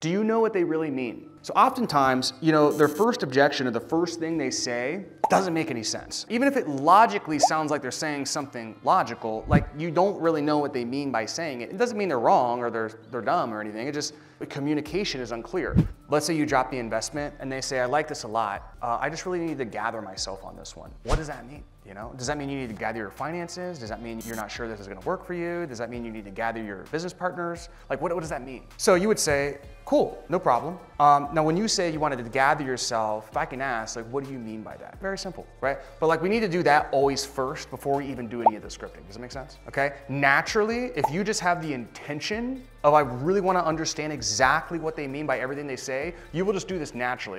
Do you know what they really mean? So oftentimes, you know, their first objection or the first thing they say doesn't make any sense. Even if it logically sounds like they're saying something logical, like you don't really know what they mean by saying it. It doesn't mean they're wrong or they're, they're dumb or anything. It just, the communication is unclear. Let's say you drop the investment and they say, I like this a lot. Uh, I just really need to gather myself on this one. What does that mean? You know, does that mean you need to gather your finances? Does that mean you're not sure this is gonna work for you? Does that mean you need to gather your business partners? Like, what, what does that mean? So you would say, cool, no problem. Um, now, when you say you wanted to gather yourself, if I can ask, like, what do you mean by that? Very simple, right? But like, we need to do that always first before we even do any of the scripting. Does that make sense? Okay? Naturally, if you just have the intention of, I really wanna understand exactly what they mean by everything they say, you will just do this naturally.